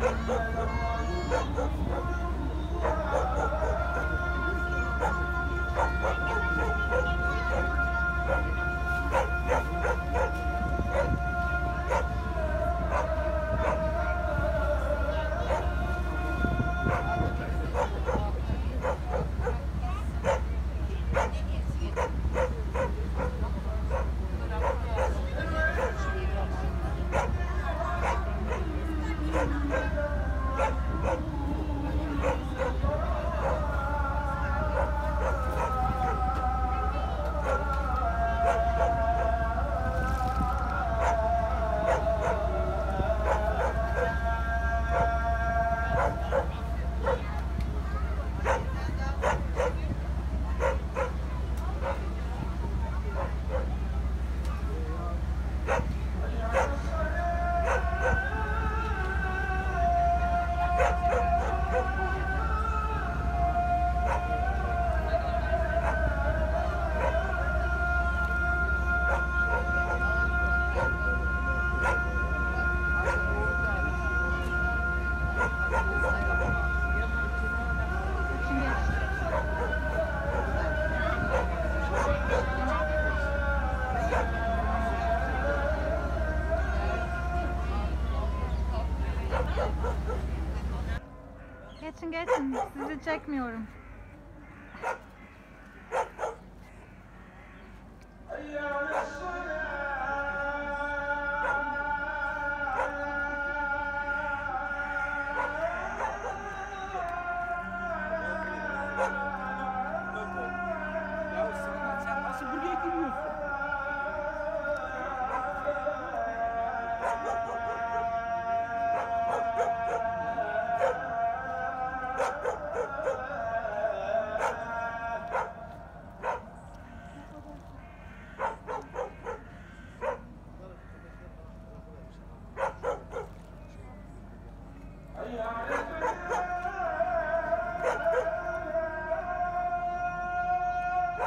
I don't want to Geçin geçin. Sizi çekmiyorum. Ya